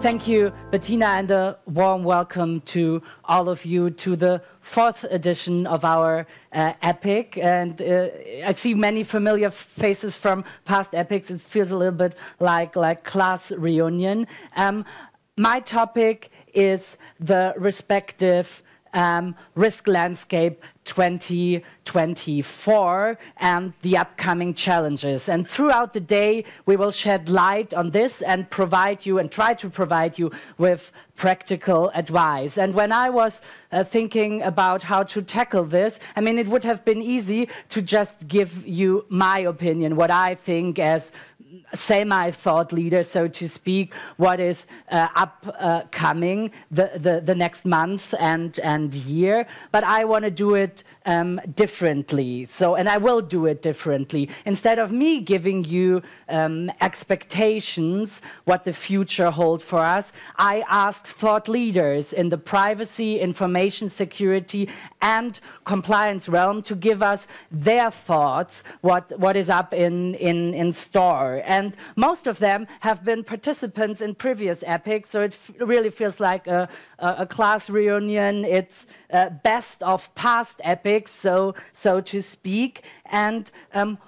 Thank you, Bettina, and a warm welcome to all of you to the fourth edition of our uh, epic. And uh, I see many familiar faces from past epics. It feels a little bit like like class reunion. Um, my topic is the respective um, risk landscape 2024 and the upcoming challenges. And throughout the day, we will shed light on this and provide you and try to provide you with practical advice. And when I was uh, thinking about how to tackle this, I mean, it would have been easy to just give you my opinion, what I think as semi-thought leader, so to speak, what is uh, upcoming uh, the, the, the, next month and, and year. But I want to do it um, differently. So, and I will do it differently. Instead of me giving you um, expectations, what the future holds for us, I asked thought leaders in the privacy, information security, and compliance realm to give us their thoughts, what, what is up in, in, in store. And most of them have been participants in previous epics, so it really feels like a, a, a class reunion. It's uh, best of past epics, so, so to speak. And um,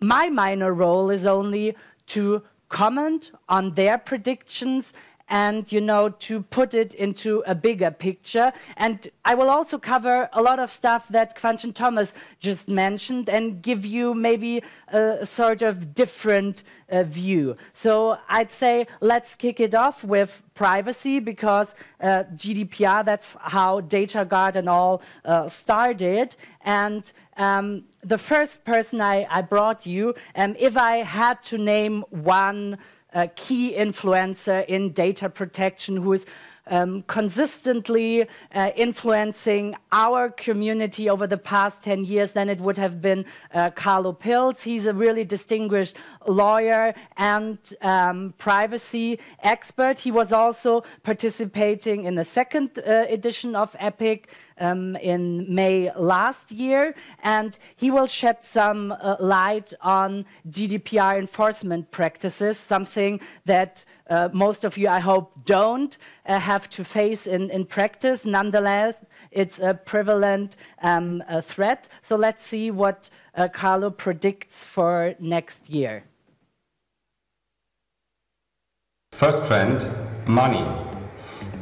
my minor role is only to comment on their predictions and you know to put it into a bigger picture. And i will also cover a lot of stuff that Kwanchen Thomas just mentioned and give you maybe a, sort of different uh, view. So i'd say let's kick it off with privacy because uh, gdpr that's how DataGuard and all uh, started. And um, the first person I, I brought you, um, if I had to name one a key influencer in data protection who is um, consistently uh, influencing our community over the past 10 years, then it would have been uh, Carlo Piltz. He's a really distinguished lawyer and um, privacy expert. He was also participating in the second uh, edition of EPIC um, in May last year, and he will shed some uh, light on GDPR enforcement practices, something that uh, most of you, I hope, don't uh, have to face in, in practice. Nonetheless, it's a prevalent um, a threat. So let's see what uh, Carlo predicts for next year. First trend, money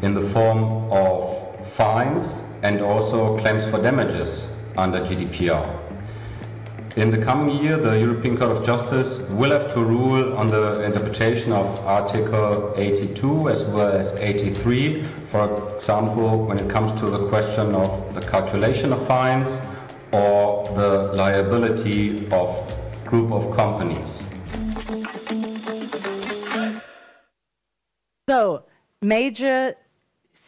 in the form of fines and also claims for damages under GDPR. In the coming year, the European Court of Justice will have to rule on the interpretation of Article 82 as well as 83, for example, when it comes to the question of the calculation of fines or the liability of group of companies. So, major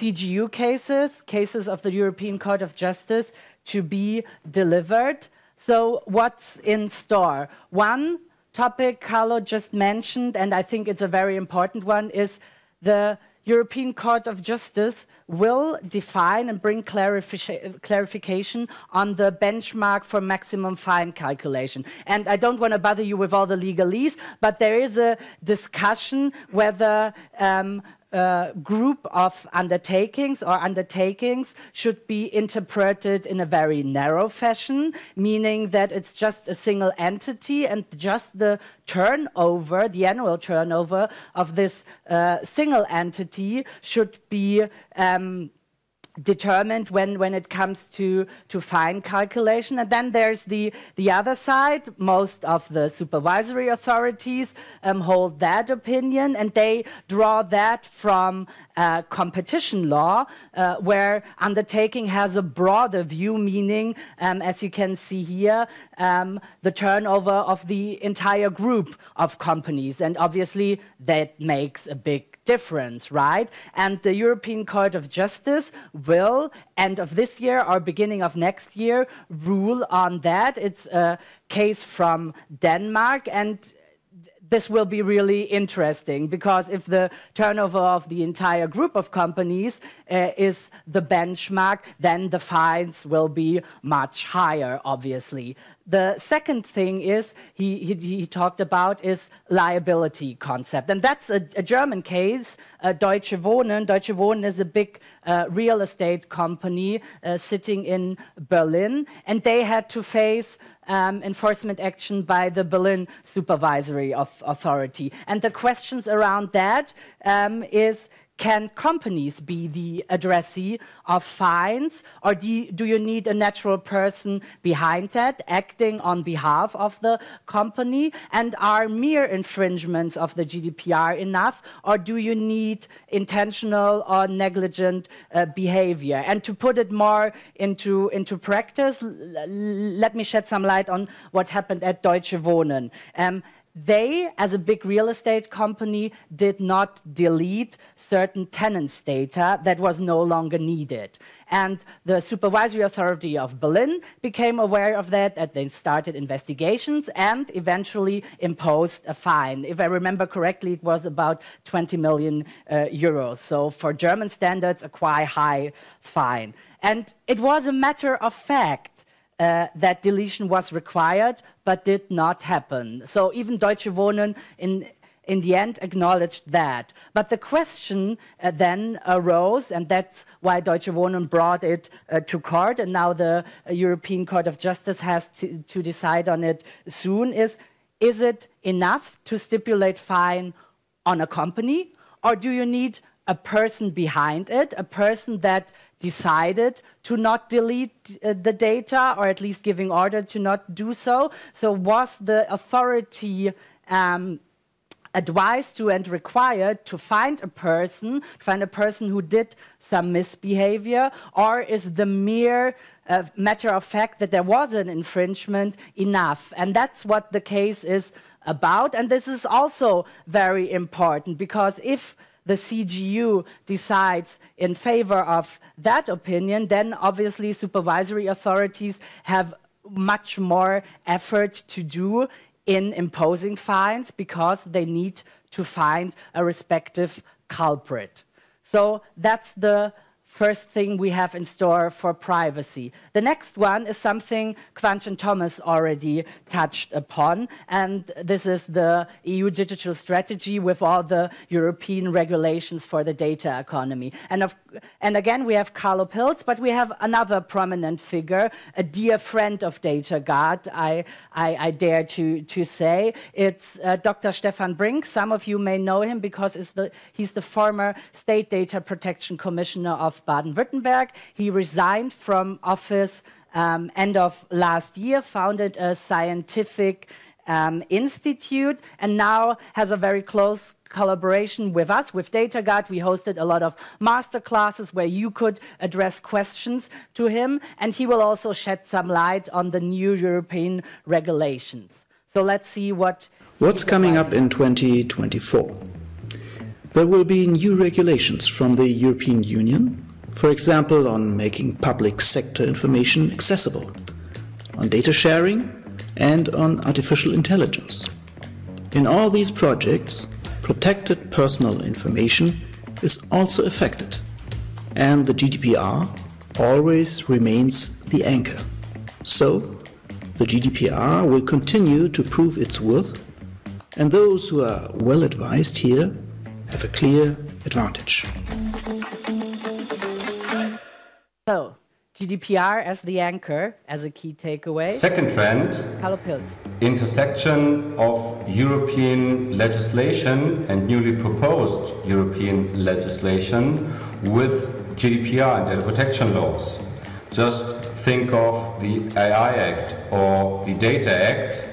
CJEU cases, cases of the European Court of Justice, to be delivered. So, what's in store? One topic Carlo just mentioned, and I think it's a very important one, is the European Court of Justice will define and bring clarification on the benchmark for maximum fine calculation. And I don't want to bother you with all the legalese, but there is a discussion whether um, uh, group of undertakings or undertakings should be interpreted in a very narrow fashion, meaning that it's just a single entity and just the turnover, the annual turnover of this uh, single entity should be um, determined when, when it comes to, to fine calculation. And then there's the, the other side. Most of the supervisory authorities um, hold that opinion, and they draw that from uh, competition law, uh, where undertaking has a broader view, meaning, um, as you can see here, um, the turnover of the entire group of companies. And obviously, that makes a big difference, right? And the European Court of Justice will, end of this year or beginning of next year, rule on that. It's a case from Denmark, and this will be really interesting because if the turnover of the entire group of companies uh, is the benchmark, then the fines will be much higher, obviously. The second thing is he, he, he, talked about is liability concept. And that's a, a German case, uh, Deutsche Wohnen. Deutsche Wohnen is a big uh, real estate company uh, sitting in Berlin, and they had to face um, enforcement action by the Berlin Supervisory Authority. And the questions around that um, is can companies be the addressee of fines, or do, you need a natural person behind that acting on behalf of the company? And are mere infringements of the GDPR enough, or do you need intentional or negligent uh, behavior? And to put it more into, into practice, let me shed some light on what happened at Deutsche Wohnen. Um, they, as a big real estate company, did not delete certain tenants' data that was no longer needed. And the supervisory authority of Berlin became aware of that, and they started investigations and eventually imposed a fine. If I remember correctly, it was about 20 million uh, euros. So, for German standards, a quite high fine. And it was a matter of fact uh, that deletion was required but did not happen. So even Deutsche Wohnen in in the end acknowledged that. But the question uh, then arose, and that's why Deutsche Wohnen brought it uh, to court, and now the uh, European Court of Justice has to, to, decide on it soon, is, is it enough to stipulate fine on a company, or do you need a person behind it, a person that decided to not delete uh, the data or at least giving order to not do so. So was the authority um, advised to and required to find a person, find a person who did some misbehavior, or is the mere uh, matter of fact that there was an infringement enough? And that's what the case is about. And this is also very important because if the CJEU decides in favor of that opinion, then obviously supervisory authorities have much more effort to do in imposing fines because they need to find a respective culprit. So that's the first thing we have in store for privacy. The next one is something Kvanchen Thomas already touched upon, and this is the EU digital strategy with all the European regulations for the data economy. And, of, and again, we have Carlo Piltz, but we have another prominent figure, a dear friend of DataGuard, I, I, I dare to, to say. It's uh, Dr. Stefan Brink. Some of you may know him because the, he's the former State Data Protection Commissioner of Baden-Württemberg. He resigned from office um, end of last year, founded a scientific um, institute, and now has a very close collaboration with us, with DataGuard. We hosted a lot of master classes where you could address questions to him, and he will also shed some light on the new European regulations. So let's see what. What's coming up in 2024? There will be new regulations from the European Union for example, on making public sector information accessible, on data sharing, and on artificial intelligence. In all these projects, protected personal information is also affected, and the GDPR always remains the anchor. So, the GDPR will continue to prove its worth, and those who are well advised here have a clear advantage. GDPR as the anchor, as a key takeaway. Second trend Carlo Piltz. intersection of European legislation and newly proposed European legislation with GDPR and data protection laws. Just think of the AI Act or the Data Act.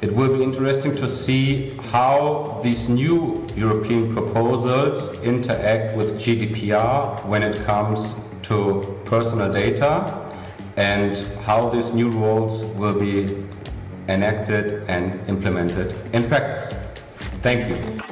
It will be interesting to see how these new European proposals interact with GDPR when it comes to personal data and how these new rules will be enacted and implemented in practice. Thank you.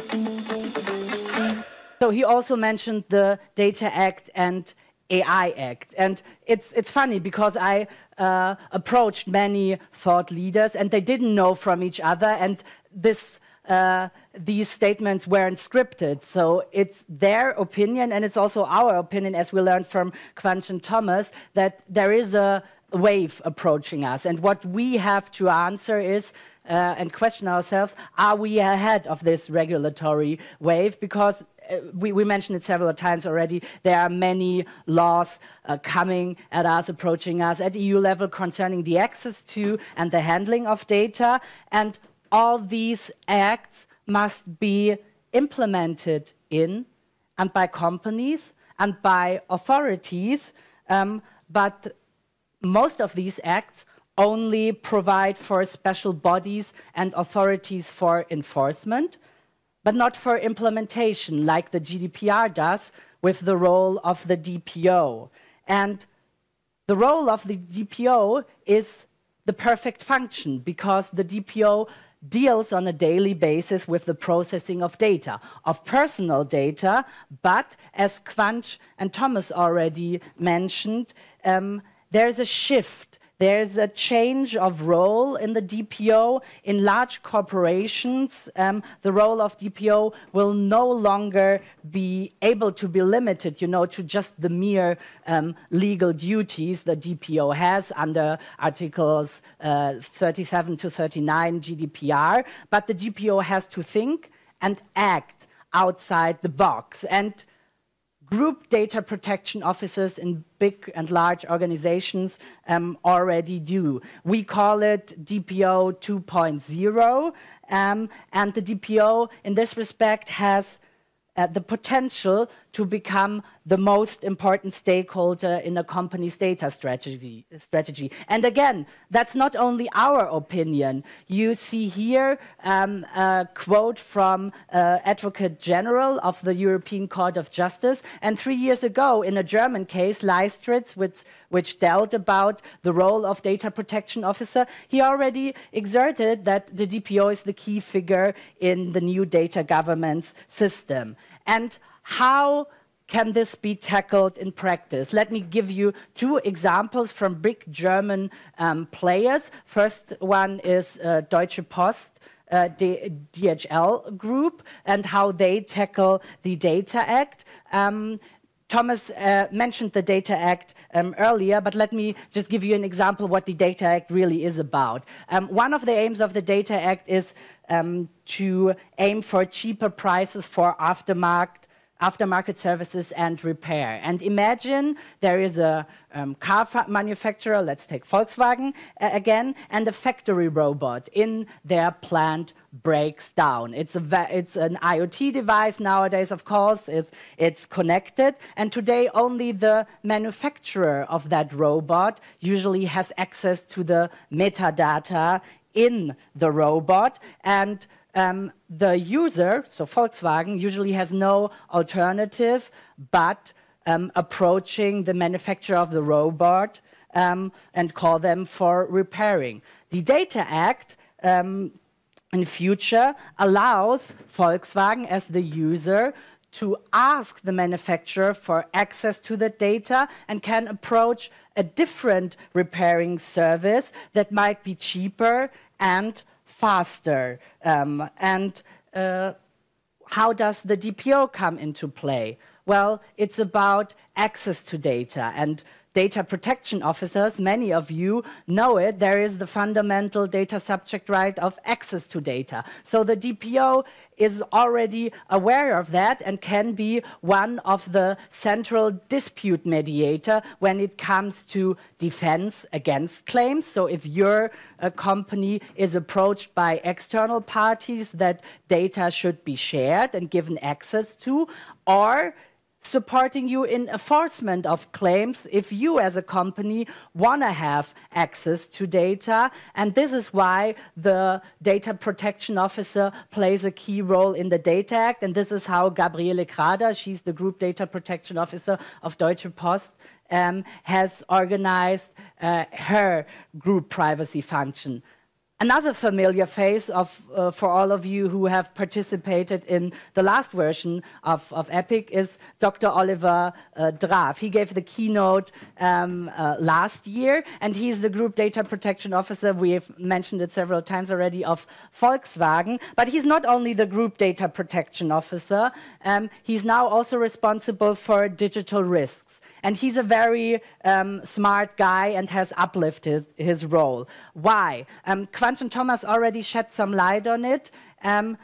So he also mentioned the Data Act and AI Act. And it's, it's funny because I uh, approached many thought leaders and they didn't know from each other. And this uh, these statements weren't scripted. So it's their opinion, and it's also our opinion, as we learned from Kvanchen Thomas, that there is a wave approaching us. And what we have to answer is uh, and question ourselves are we ahead of this regulatory wave? Because uh, we, we, mentioned it several times already. There are many laws uh, coming at us, approaching us at EU level concerning the access to and the handling of data. And all these acts must be implemented in and by companies and by authorities. Um, but most of these acts only provide for special bodies and authorities for enforcement, but not for implementation, like the GDPR does with the role of the DPO. And the role of the DPO is the perfect function because the DPO deals on a daily basis with the processing of data, of personal data, but as Kivanc and Thomas already mentioned, um, there's a shift there's a change of role in the DPO. In large corporations, um, the role of DPO will no longer be able to be limited, you know, to just the mere um, legal duties the DPO has under Articles uh, 37 to 39 GDPR, but the DPO has to think and act outside the box. And group data protection officers in big and large organizations um, already do. We call it DPO 2.0, um, and the DPO in this respect has uh, the potential to become the most important stakeholder in a company's data strategy, strategy. And again, that's not only our opinion. You see here um, a quote from uh, Advocate General of the European Court of Justice. And three years ago, in a German case, Leistritz, which, which dealt about the role of data protection officer, he already exerted that the DPO is the key figure in the new data governance system. And how can this be tackled in practice? Let me give you two examples from big German um, players. First one is uh, Deutsche Post. Uh, DHL group and how they tackle the Data Act. Um, Thomas uh, mentioned the Data Act um, earlier, but let me just give you an example what the Data Act really is about. Um, one of the aims of the Data Act is um, to aim for cheaper prices for aftermarket aftermarket services and repair. And imagine there is a um, car manufacturer, let's take Volkswagen uh, again, and a factory robot in their plant breaks down. It's, a it's an IoT device nowadays, of course, it's, it's connected, and today only the manufacturer of that robot usually has access to the metadata in the robot, and um, the user, so Volkswagen, usually has no alternative but um, approaching the manufacturer of the robot um, and call them for repairing. The Data Act um, in future allows Volkswagen as the user to ask the manufacturer for access to the data and can approach a different repairing service that might be cheaper and faster? Um, and uh, how does the DPO come into play? Well, it's about access to data and data protection officers, many of you know it, there is the fundamental data subject right of access to data. So the DPO is already aware of that and can be one of the central dispute mediator when it comes to defense against claims. So if your uh, company is approached by external parties that data should be shared and given access to, or supporting you in enforcement of claims if you as a company want to have access to data. And this is why the data protection officer plays a key role in the Data Act. And this is how Gabriela Krader, she's the group data protection officer of Deutsche Post, um, has organized uh, her group privacy function. Another familiar face of, uh, for all of you who have participated in the last version of, of EPIC is Dr. Oliver uh, Draf. He gave the keynote um, uh, last year, and he's the Group Data Protection Officer, we have mentioned it several times already, of Volkswagen. But he's not only the Group Data Protection Officer, um, he's now also responsible for digital risks. And he's a very um, smart guy and has uplifted his, his role. Why? Um, Thomas already shed some light on it. Um,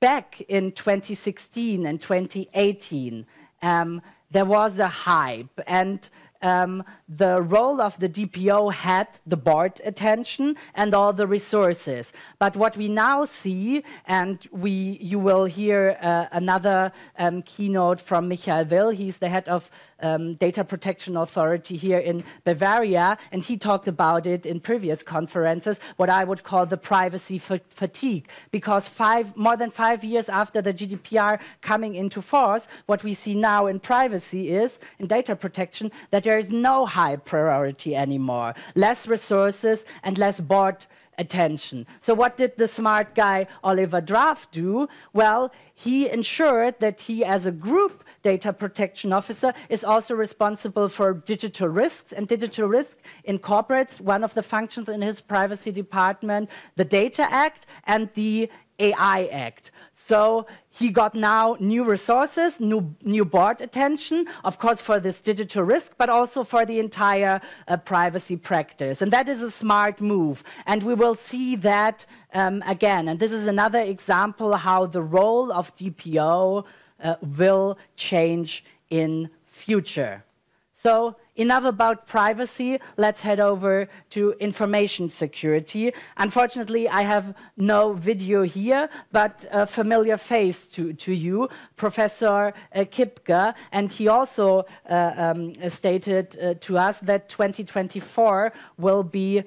back in 2016 and 2018, um, there was a hype, and um, the role of the DPO had the board attention and all the resources. But what we now see, and we, you will hear uh, another um, keynote from Michael Will, he's the head of um, Data Protection Authority here in Bavaria, and he talked about it in previous conferences, what I would call the privacy fatigue. Because five, more than five years after the GDPR coming into force, what we see now in privacy is, in data protection, that there is no high priority anymore, less resources and less board attention. So what did the smart guy Oliver Draf do? Well, he ensured that he as a group data protection officer is also responsible for digital risks and digital risk incorporates one of the functions in his privacy department, the Data Act and the AI Act. So he got now new resources, new, new board attention, of course, for this digital risk, but also for the entire uh, privacy practice. And that is a smart move. And we will see that um, again. And this is another example how the role of DPO uh, will change in future. So enough about privacy. Let's head over to information security. Unfortunately, I have no video here, but a familiar face to, to you, Professor uh, Kipker. And he also uh, um, stated uh, to us that 2024 will be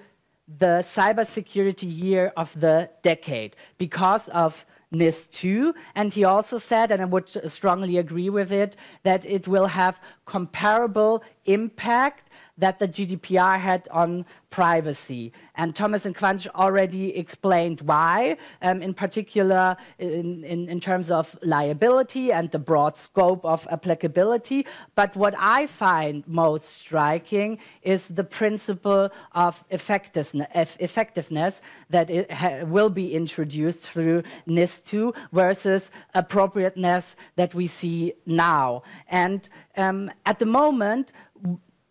the cybersecurity year of the decade because of NIS2. And he also said, and I would strongly agree with it, that it will have comparable impact that the GDPR had on privacy. And Thomas and Kivanc already explained why, um, in particular in, in, in, terms of liability and the broad scope of applicability. But what I find most striking is the principle of effectiveness that will be introduced through NIS2 versus appropriateness that we see now. And um, at the moment,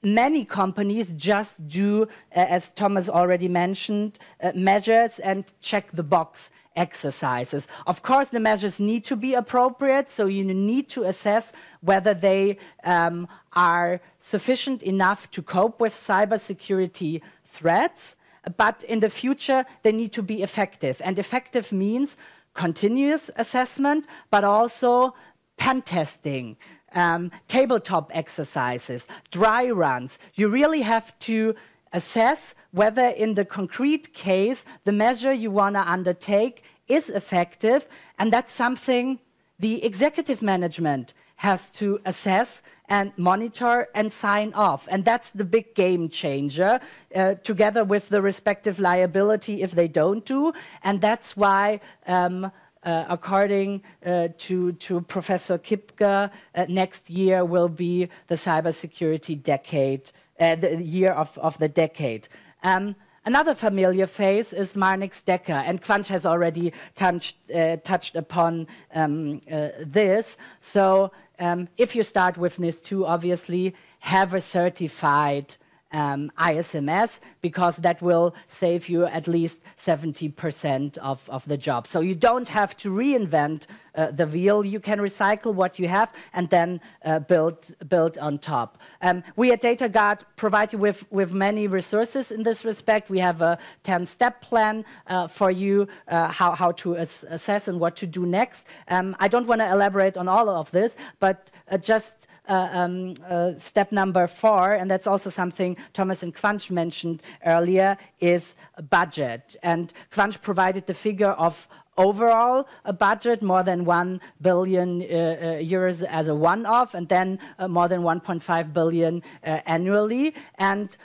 many companies just do, uh, as Thomas already mentioned, uh, measures and check the box exercises. Of course, the measures need to be appropriate, so you need to assess whether they um, are sufficient enough to cope with cybersecurity threats. But in the future, they need to be effective. And effective means continuous assessment, but also pen testing, um, tabletop exercises, dry runs. You really have to assess whether, in the concrete case, the measure you want to undertake is effective, and that's something the executive management has to assess and monitor and sign off. And that's the big game changer, uh, together with the respective liability if they don't do. And that's why. Um, according uh, to, to Professor Kipker, uh, next year will be the cybersecurity decade, uh, the year of, of the decade. Um, another familiar face is Marnix Dekker, and Kivanc has already touched, uh, touched upon um, uh, this. So um, if you start with NIS2, obviously, have a certified um, ISMS because that will save you at least 70% of, of the job. So you don't have to reinvent uh, the wheel. You can recycle what you have and then uh, build, build on top. Um, we at DataGuard provide you with, with many resources in this respect. We have a 10-step plan uh, for you, uh, how, how to ass assess and what to do next. Um, I don't want to elaborate on all of this, but uh, just um, uh, step number four, and that's also something Thomas and Kivanc mentioned earlier, is budget. And Kivanc provided the figure of overall a budget, more than 1 billion uh, uh, euros as a one-off, and then uh, more than 1.5 billion annually. And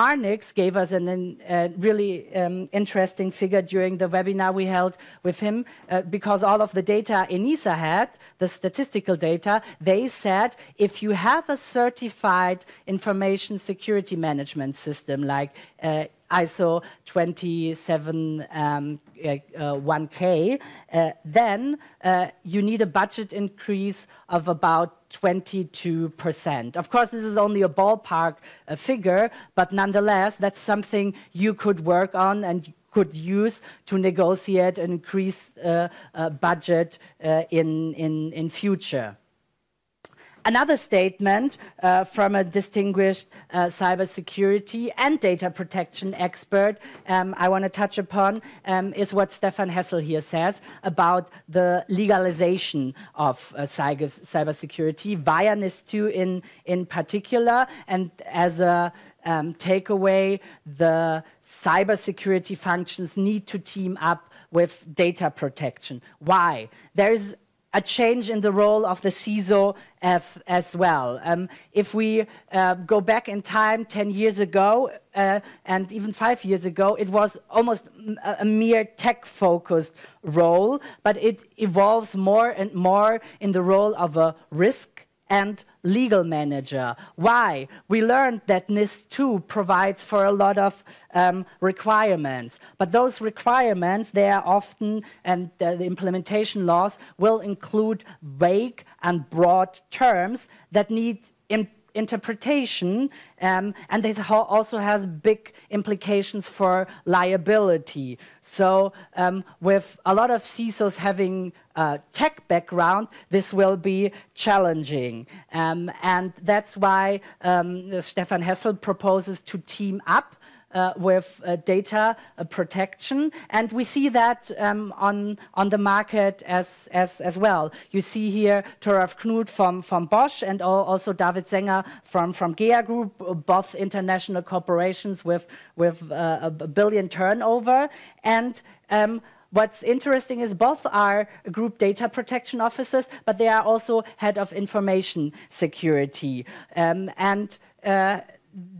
Marnix gave us a really um, interesting figure during the webinar we held with him, because all of the data ENISA had, the statistical data, they said if you have a certified information security management system like uh, ISO 271K, um, uh, uh, then uh, you need a budget increase of about 22%. Of course, this is only a ballpark uh, figure, but nonetheless, that's something you could work on and could use to negotiate an increased budget in, in, in future. Another statement uh, from a distinguished uh, cybersecurity and data protection expert um, I want to touch upon um, is what Stefan Hessel here says about the legalization of uh, cyber cybersecurity via NIS2 in, in particular. And as a um, takeaway, the cybersecurity functions need to team up with data protection. Why? There is a change in the role of the CISO as, as well. Um, if we uh, go back in time 10 years ago uh, and even five years ago, it was almost a, a mere tech focused role, but it evolves more and more in the role of a risk and legal manager. Why? We learned that NIS2 provides for a lot of um, requirements, but those requirements, they are often, and the, the implementation laws will include vague and broad terms that need interpretation, um, and it also has big implications for liability. So, um, with a lot of CISOs having a tech background, this will be challenging. Um, and that's why um, Stefan Hessel proposes to team up uh, with uh, data uh, protection. And we see that um, on, on the market as, as, as well. You see here Toralf Knut from, from Bosch and also David Sänger from, from GEA Group, both international corporations with, with uh, a billion turnover. And um, What's interesting is both are group data protection officers, but they are also head of information security. Um, and uh,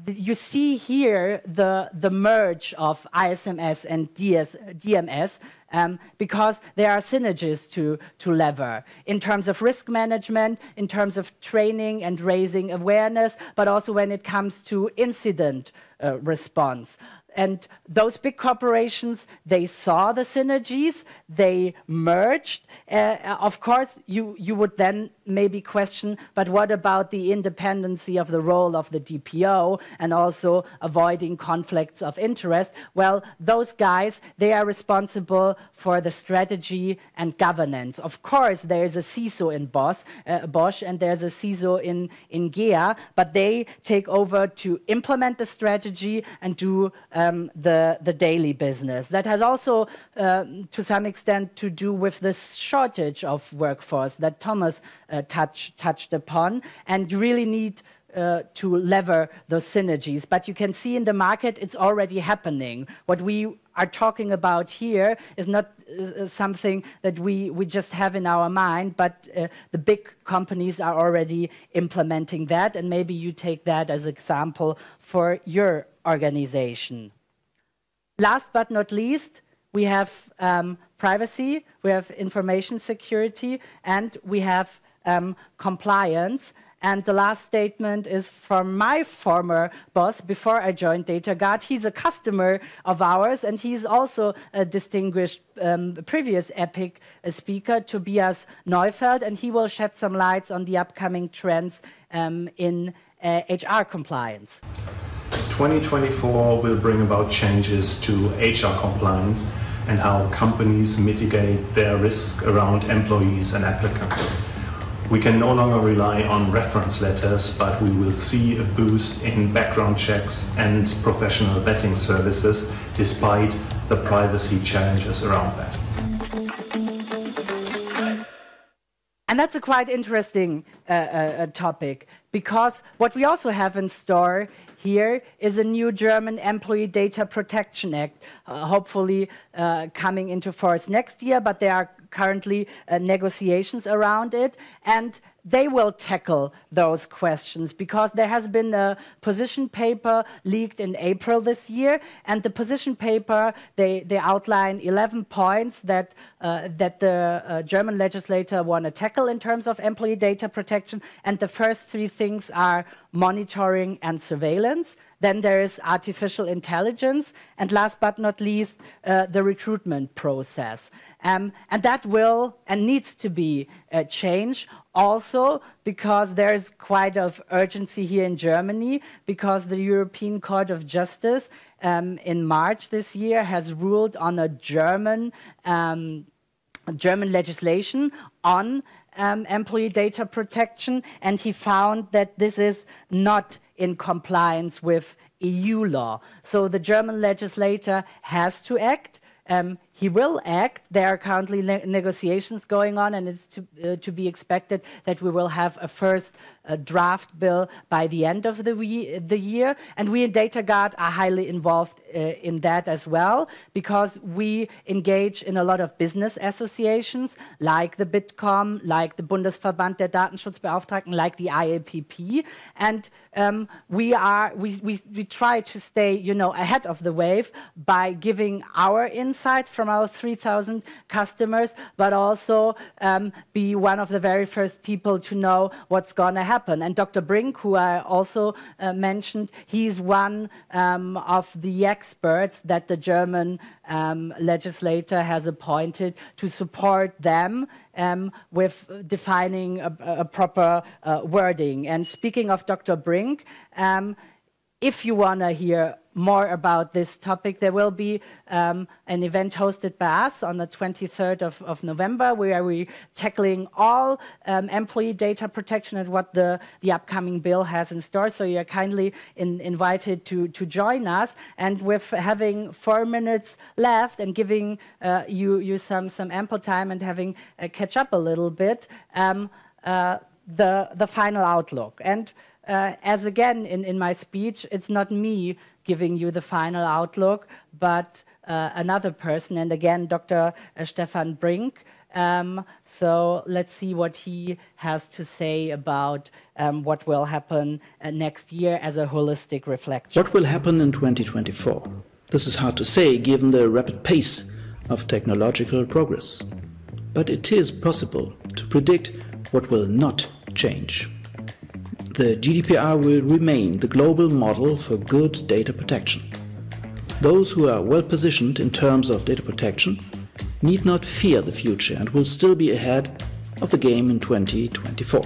you see here the, the merge of ISMS and DS, DMS um, because there are synergies to, to lever in terms of risk management, in terms of training and raising awareness, but also when it comes to incident uh, response. And those big corporations, they saw the synergies, they merged. Uh, of course, you, you would then maybe question, but what about the independency of the role of the DPO and also avoiding conflicts of interest? Well, those guys, they are responsible for the strategy and governance. Of course, there's a CISO in Bosch, uh, Bosch and there's a CISO in, in GEA, but they take over to implement the strategy and do um, the, the daily business. That has also, uh, to some extent, to do with this shortage of workforce that Thomas uh, touch, touched upon. And you really need uh, to lever those synergies. But you can see in the market it's already happening. What we are talking about here is not uh, something that we, we just have in our mind, but uh, the big companies are already implementing that, and maybe you take that as example for your organization. Last but not least, we have um, privacy, we have information security, and we have um, compliance. And the last statement is from my former boss before I joined DataGuard. He's a customer of ours, and he's also a distinguished um, previous EPIC speaker, Tobias Neufeld, and he will shed some lights on the upcoming trends um, in uh, HR compliance. 2024 will bring about changes to HR compliance and how companies mitigate their risk around employees and applicants. We can no longer rely on reference letters, but we will see a boost in background checks and professional vetting services despite the privacy challenges around that. and that's a quite interesting uh, uh, topic because what we also have in store here is a new German Employee Data Protection Act, uh, hopefully uh, coming into force next year, but there are currently uh, negotiations around it. And they will tackle those questions because there has been a position paper leaked in April this year, and the position paper they, they outline 11 points that uh, that the uh, German legislator want to tackle in terms of employee data protection, and the first three things are monitoring and surveillance. Then there is artificial intelligence, and last but not least, uh, the recruitment process. Um, and that will and needs to be uh, changed also because there is quite of urgency here in Germany because the European Court of Justice um, in March this year has ruled on a German um, German legislation on um, employee data protection, and he found that this is not in compliance with EU law. So the German legislator has to act. Um, he will act. There are currently ne negotiations going on, and it's to, uh, to, be expected that we will have a first uh, draft bill by the end of the, the, year. And we in DataGuard are highly involved uh, in that as well, because we engage in a lot of business associations, like the Bitkom, like the Bundesverband der Datenschutzbeauftragten, like the IAPP, and um, we are we, we, we try to stay, you know, ahead of the wave by giving our insights from from our 3,000 customers, but also um, be one of the very first people to know what's going to happen. And Dr. Brink, who I also uh, mentioned, he's one um, of the experts that the German um, legislator has appointed to support them um, with defining a, a proper uh, wording. And speaking of Dr. Brink, um, if you want to hear more about this topic, there will be um, an event hosted by us on the 23rd of, of November where we're tackling all um, employee data protection and what the, the upcoming bill has in store. So you're kindly in, invited to, to join us. And with having four minutes left and giving uh, you, you some, some ample time and having uh, catch up a little bit, um, uh, the, the final outlook. And uh, as again in, in my speech, it's not me giving you the final outlook, but uh, another person, and again, Dr. Uh, Stefan Brink. Um, so let's see what he has to say about um, what will happen uh, next year as a holistic reflection. What will happen in 2024? This is hard to say given the rapid pace of technological progress. But it is possible to predict what will not change the GDPR will remain the global model for good data protection. Those who are well positioned in terms of data protection need not fear the future and will still be ahead of the game in 2024.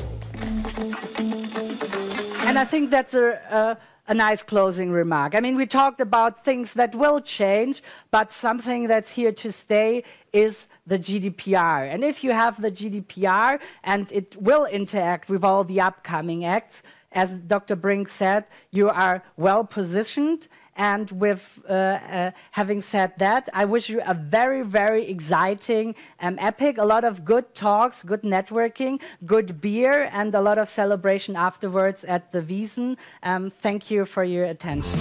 And I think that's a, a, nice closing remark. I mean, we talked about things that will change, but something that's here to stay is the GDPR. And if you have the GDPR and it will interact with all the upcoming acts, as Dr. Brink said, you are well positioned. And with uh, uh, having said that, I wish you a very, very exciting um, epic, a lot of good talks, good networking, good beer, and a lot of celebration afterwards at the Wiesn. Um, thank you for your attention.